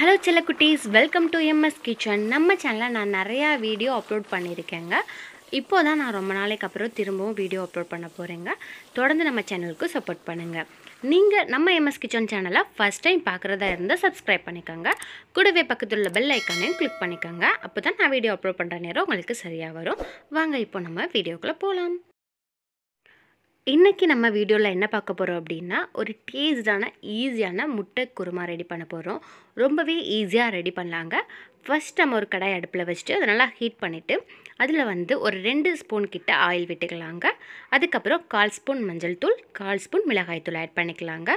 Hello சில குட்டீஸ். Welcome to MS kitchen நம்ம சேனலில் நான் நிறையா வீடியோ அப்லோட் பண்ணியிருக்கேங்க. இப்போ தான் நான் ரொம்ப நாளைக்கு அப்புறம் திரும்பவும் வீடியோ அப்லோட் பண்ண போகிறேங்க தொடர்ந்து நம்ம சேனலுக்கு சப்போர்ட் பண்ணுங்கள் நீங்கள் நம்ம எம்எஸ் கிச்சன் சேனலை ஃபஸ்ட் டைம் பார்க்குறதா இருந்தால் சப்ஸ்கிரைப் பண்ணிக்கோங்க. கூடவே பக்கத்தில் உள்ள பெல் ஐக்கானையும் கிளிக் பண்ணிக்கோங்க. அப்போ தான் நான் வீடியோ அப்லோட் பண்ணுற நேரம் உங்களுக்கு சரியாக வரும். வாங்க இப்போ நம்ம வீடியோக்குள்ளே போகலாம் இன்றைக்கி நம்ம வீடியோவில் என்ன பார்க்க போகிறோம் அப்படின்னா ஒரு டேஸ்டான ஈஸியான முட்டை குருமா ரெடி பண்ண போகிறோம் ரொம்பவே ஈஸியாக ரெடி பண்ணலாங்க. ஃபஸ்ட் நம்ம ஒரு கடாய் அடுப்பில் வச்சுட்டு அதை நல்லா ஹீட் பண்ணிவிட்டு அதில் வந்து ஒரு ரெண்டு ஸ்பூன் கிட்ட ஆயில் விட்டுக்கலாங்க. அதுக்கப்புறம் கால் ஸ்பூன் மஞ்சள் தூள் கால் ஸ்பூன் மிளகாய் தூள் ஆட் பண்ணிக்கலாங்க.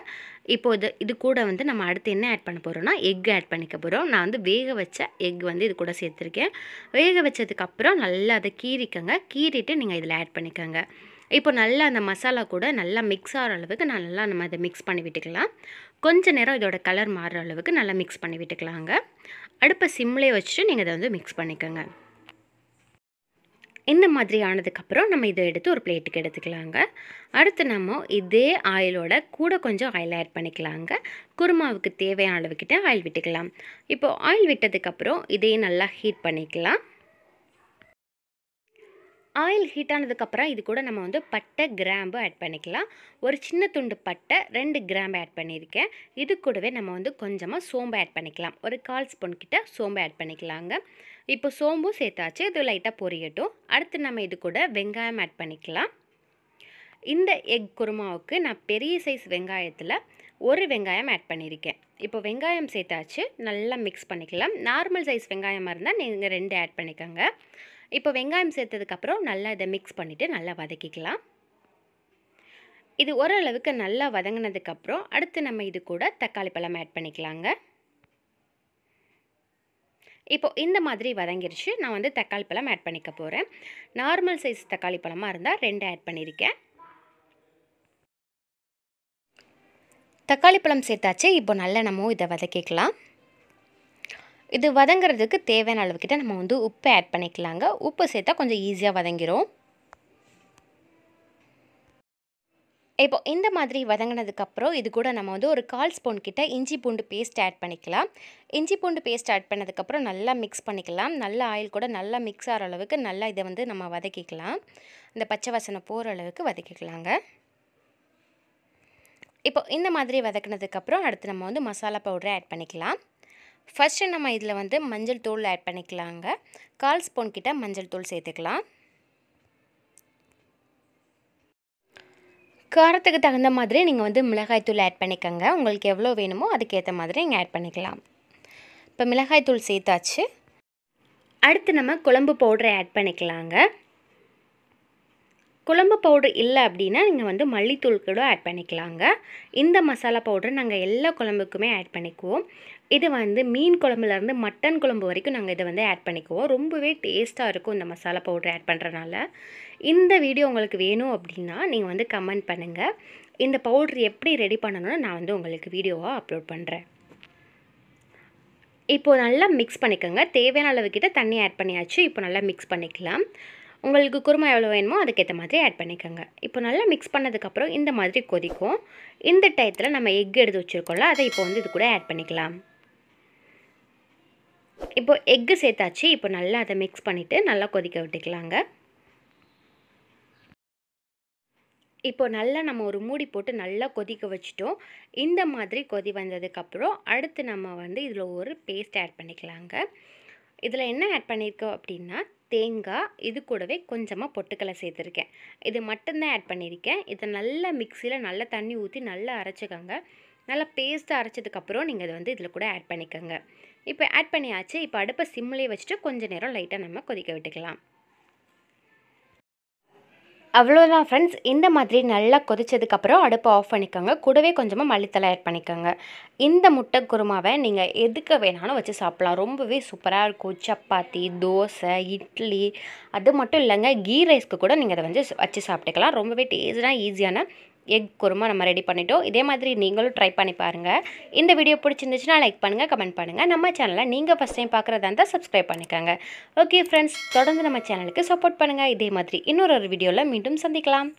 இப்போது இது கூட வந்து நம்ம அடுத்து என்ன ஆட் பண்ண போகிறோம்னா எக் ஆட் பண்ணிக்க போகிறோம் நான் வந்து வேக வச்ச எக் வந்து இது கூட சேர்த்துருக்கேன். வேக வச்சதுக்கப்புறம் நல்லா அதை கீறிக்கங்க. கீறிட்டு நீங்கள் இதில் ஆட் பண்ணிக்கோங்க. இப்போ நல்லா அந்த மசாலா கூட நல்லா மிக்ஸ் ஆகிற அளவுக்கு நல்லா நம்ம அதை மிக்ஸ் பண்ணி விட்டுக்கலாம். கொஞ்ச நேரம் இதோட கலர் மாறுற அளவுக்கு நல்லா மிக்ஸ் பண்ணி விட்டுக்கலாங்க. அடுப்பை சிம்லே வச்சுட்டு நீங்கள் இதை வந்து மிக்ஸ் பண்ணிக்கோங்க. இந்த மாதிரி ஆனதுக்கப்புறம் நம்ம இதை எடுத்து ஒரு பிளேட்டுக்கு எடுத்துக்கலாங்க. அடுத்து நம்ம இதே ஆயிலோட கூட கொஞ்சம் ஆயில் ஆட் பண்ணிக்கலாங்க. குருமாவுக்கு தேவையான அளவுக்கிட்ட ஆயில் விட்டுக்கலாம். இப்போது ஆயில் விட்டதுக்கப்புறம் இதையும் நல்லா ஹீட் பண்ணிக்கலாம். ஆயில் ஹீட் ஆனதுக்கப்புறம் இது கூட நம்ம வந்து பட்டை கிராம்பு ஆட் பண்ணிக்கலாம். ஒரு சின்ன துண்டு பட்டை ரெண்டு கிராம்பு ஆட் பண்ணியிருக்கேன். இது கூடவே நம்ம வந்து கொஞ்சமாக சோம்பு ஆட் பண்ணிக்கலாம். ஒரு கால் ஸ்பூன் கிட்ட சோம்பு ஆட் பண்ணிக்கலாங்க. இப்போ சோம்பும் சேர்த்தாச்சு. இது லைட்டாக பொரியட்டும். அடுத்து நம்ம இது கூட வெங்காயம் ஆட் பண்ணிக்கலாம். இந்த எக் குருமாவுக்கு நான் பெரிய சைஸ் வெங்காயத்தில் ஒரு வெங்காயம் ஆட் பண்ணியிருக்கேன். இப்போ வெங்காயம் சேர்த்தாச்சு. நல்லா மிக்ஸ் பண்ணிக்கலாம். நார்மல் சைஸ் வெங்காயமாக இருந்தால் நீங்கள் ரெண்டு ஆட் பண்ணிக்கோங்க. இப்போ வெங்காயம் சேர்த்ததுக்கப்புறம் நல்லா இதை மிக்ஸ் பண்ணிவிட்டு நல்லா வதக்கிக்கலாம். இது ஓரளவுக்கு நல்லா வதங்கினதுக்கப்புறம் அடுத்து நம்ம இது கூட தக்காளி பழம் ஆட் பண்ணிக்கலாங்க. இப்போ இந்த மாதிரி வதங்கிருச்சு. நான் வந்து தக்காளி பழம் ஆட் பண்ணிக்க போகிறேன் நார்மல் சைஸ் தக்காளி பழமாக இருந்தால் ரெண்டு ஆட் பண்ணியிருக்கேன் தக்காளி பழம் சேர்த்தாச்சு. இப்போ நல்லா நம்ம இதை வதக்கிக்கலாம். இது வதங்கிறதுக்கு தேவையான அளவுக்கிட்ட நம்ம வந்து உப்பு ஆட் பண்ணிக்கலாங்க. உப்பு சேர்த்தா கொஞ்சம் ஈஸியாக வதங்கிரும். இப்போ இந்த மாதிரி வதங்கினதுக்கப்புறம் இது கூட நம்ம வந்து ஒரு கால் ஸ்பூன் கிட்ட இஞ்சி பூண்டு பேஸ்ட் ஆட் பண்ணிக்கலாம். இஞ்சி பூண்டு பேஸ்ட் ஆட் பண்ணதுக்கப்புறம் நல்லா மிக்ஸ் பண்ணிக்கலாம். நல்ல ஆயில் கூட நல்லா மிக்ஸ் ஆகிற அளவுக்கு நல்லா இதை வந்து நம்ம வதக்கிக்கலாம். இந்த பச்சை வாசனை போகிற அளவுக்கு வதக்கிக்கலாங்க. இப்போ இந்த மாதிரி வதக்கினதுக்கப்புறம் அடுத்து நம்ம வந்து மசாலா பவுடரை ஆட் பண்ணிக்கலாம். ஃபஸ்ட்டு நம்ம இதில் வந்து மஞ்சள் தூள் ஆட் பண்ணிக்கலாங்க. கால் ஸ்பூன் கிட்ட மஞ்சள் தூள் சேர்த்துக்கலாம். காரத்துக்கு தகுந்த மாதிரி நீங்கள் வந்து மிளகாய் தூள் ஆட் பண்ணிக்கோங்க. உங்களுக்கு எவ்வளோ வேணுமோ அதுக்கேற்ற மாதிரி நீங்கள் ஆட் பண்ணிக்கலாம். இப்போ மிளகாய் தூள் சேர்த்தாச்சு. அடுத்து நம்ம குழம்பு பவுடரை ஆட் பண்ணிக்கலாங்க. குழம்பு பவுடர் இல்லை அப்படின்னா நீங்கள் வந்து மல்லித்தூள் கூட ஆட் பண்ணிக்கலாங்க. இந்த மசாலா பவுடர் நாங்கள் எல்லா குழம்புக்குமே ஆட் பண்ணிக்குவோம். இது வந்து மீன் குழம்புலேருந்து மட்டன் குழம்பு வரைக்கும் நாங்கள் இதை வந்து ஆட் பண்ணிக்குவோம். ரொம்பவே டேஸ்ட்டாக இருக்கும் இந்த மசாலா பவுடர் ஆட் பண்ணுறனால இந்த வீடியோ உங்களுக்கு வேணும் அப்படின்னா நீங்கள் வந்து கமெண்ட் பண்ணுங்கள் இந்த பவுட்ரு எப்படி ரெடி பண்ணணும்னு நான் வந்து உங்களுக்கு வீடியோவாக அப்லோட் பண்ணுறேன் இப்போது நல்லா மிக்ஸ் பண்ணிக்கோங்க. தேவையான அளவுக்கிட்ட தண்ணி ஆட் பண்ணியாச்சு. இப்போ நல்லா மிக்ஸ் பண்ணிக்கலாம். உங்களுக்கு குருமா எவ்வளோ வேணுமோ அதுக்கேற்ற மாதிரி ஆட் பண்ணிக்கோங்க. இப்போ நல்லா மிக்ஸ் பண்ணதுக்கப்புறம் இந்த மாதிரி கொதிக்கும். இந்த டயத்தில் நம்ம எக் எடுத்து வச்சுருக்கோம்ல அதை இப்போ வந்து இது கூட ஆட் பண்ணிக்கலாம். இப்போ எக்கு சேர்த்தாச்சு இப்போ நல்லா அதை மிக்ஸ் பண்ணிவிட்டு நல்லா கொதிக்க விட்டுக்கலாங்க. இப்போ நல்லா நம்ம ஒரு மூடி போட்டு நல்லா கொதிக்க வச்சுட்டோம். இந்த மாதிரி கொதி வந்ததுக்கப்புறம் அடுத்து நம்ம வந்து இதில் ஒரு பேஸ்ட் ஆட் பண்ணிக்கலாங்க. இதில் என்ன ஆட் பண்ணியிருக்கோம் அப்படின்னா தேங்காய் இது கூடவே கொஞ்சமாக பொட்டுக்கலை சேர்த்துருக்கேன். இது மட்டும்தான் ஆட் பண்ணியிருக்கேன். இதை நல்லா மிக்சியில் நல்லா தண்ணி ஊற்றி நல்லா அரைச்சிக்கோங்க. நல்லா பேஸ்ட்டாக அரைச்சதுக்கப்புறம் நீங்கள் இதை வந்து இதில் கூட ஆட் பண்ணிக்கோங்க. இப்போ ஆட் பண்ணியாச்சு. இப்போ அடுப்பை சிம்லேயே வச்சுட்டு கொஞ்சம் நேரம் லைட்டாக நம்ம கொதிக்க விட்டுக்கலாம். அவ்வளோதான் ஃப்ரெண்ட்ஸ் இந்த மாதிரி நல்லா கொதிச்சதுக்கப்புறம் அடுப்பை ஆஃப் பண்ணிக்கோங்க. கூடவே கொஞ்சமாக மல்லித்தலை ஆட் பண்ணிக்கோங்க. இந்த முட்டை குருமாவை நீங்கள் எதுக்கு வேணாலும் வச்சு சாப்பிட்லாம். ரொம்பவே சூப்பராக இருக்கும். சப்பாத்தி தோசை இட்லி. அது மட்டும் இல்லைங்க கீ ரைஸ்க்கு கூட நீங்கள் அதை வந்து வச்சு சாப்பிட்டுக்கலாம். ரொம்பவே டேஸ்டாக ஈஸியான எக் குருமா நம்ம ரெடி பண்ணிட்டோம். இதே மாதிரி நீங்களும் ட்ரை பண்ணி பாருங்கள் இந்த வீடியோ பிடிச்சிருந்துச்சுன்னா லைக் பண்ணுங்கள் கமெண்ட் பண்ணுங்கள் நம்ம சேனலை நீங்கள் ஃபஸ்ட் டைம் பார்க்குறதா இருந்தால் சப்ஸ்கிரைப் பண்ணிக்கோங்க. ஓகே ஃப்ரெண்ட்ஸ் தொடர்ந்து நம்ம சேனலுக்கு சப்போர்ட் பண்ணுங்கள் இதே மாதிரி இன்னொரு ஒரு வீடியோவில் மீண்டும் சந்திக்கலாம்.